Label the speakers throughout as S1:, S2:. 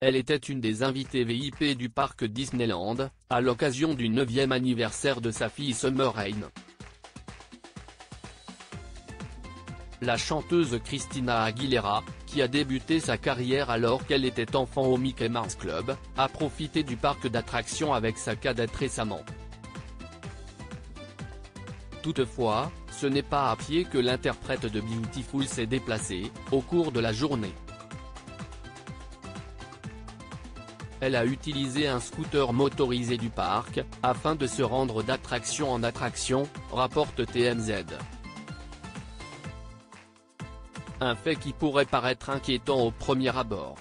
S1: elle était une des invitées VIP du parc Disneyland, à l'occasion du 9e anniversaire de sa fille Summer Rain. La chanteuse Christina Aguilera, qui a débuté sa carrière alors qu'elle était enfant au Mickey Mouse Club, a profité du parc d'attractions avec sa cadette récemment. Toutefois, ce n'est pas à pied que l'interprète de Beautiful s'est déplacée, au cours de la journée. Elle a utilisé un scooter motorisé du parc, afin de se rendre d'attraction en attraction, rapporte TMZ. Un fait qui pourrait paraître inquiétant au premier abord.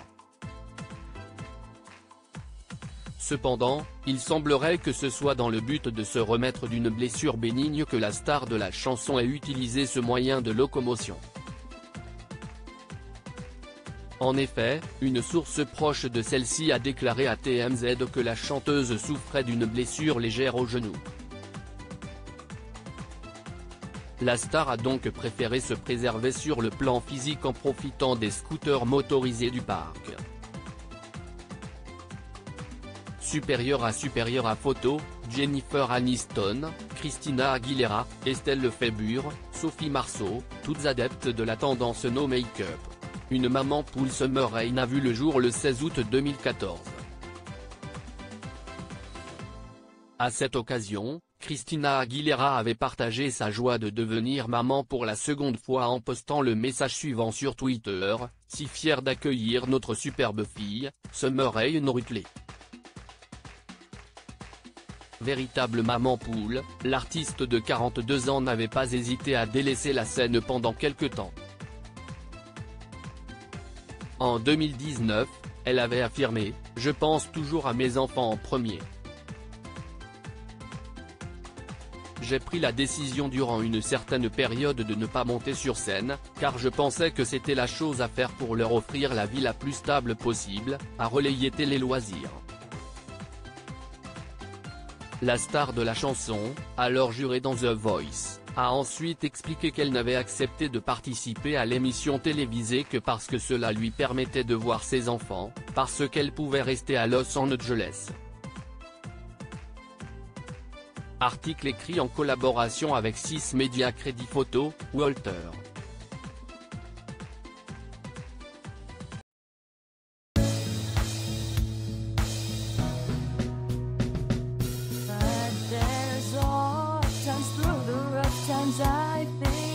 S1: Cependant, il semblerait que ce soit dans le but de se remettre d'une blessure bénigne que la star de la chanson ait utilisé ce moyen de locomotion. En effet, une source proche de celle-ci a déclaré à TMZ que la chanteuse souffrait d'une blessure légère au genou. La star a donc préféré se préserver sur le plan physique en profitant des scooters motorisés du parc. Supérieur à supérieur à photo, Jennifer Aniston, Christina Aguilera, Estelle Lefebvre, Sophie Marceau, toutes adeptes de la tendance no make-up. Une maman poule Summer Rain a vu le jour le 16 août 2014. À cette occasion, Christina Aguilera avait partagé sa joie de devenir maman pour la seconde fois en postant le message suivant sur Twitter, « Si fière d'accueillir notre superbe fille, Summer Rain Rutley ». Véritable maman poule, l'artiste de 42 ans n'avait pas hésité à délaisser la scène pendant quelques temps. En 2019, elle avait affirmé « Je pense toujours à mes enfants en premier ». J'ai pris la décision durant une certaine période de ne pas monter sur scène, car je pensais que c'était la chose à faire pour leur offrir la vie la plus stable possible, à relayer Télé Loisirs. La star de la chanson, alors jurée dans The Voice, a ensuite expliqué qu'elle n'avait accepté de participer à l'émission télévisée que parce que cela lui permettait de voir ses enfants, parce qu'elle pouvait rester à Los Angeles. Article écrit en collaboration avec 6 médias Crédit Photo, Walter. life.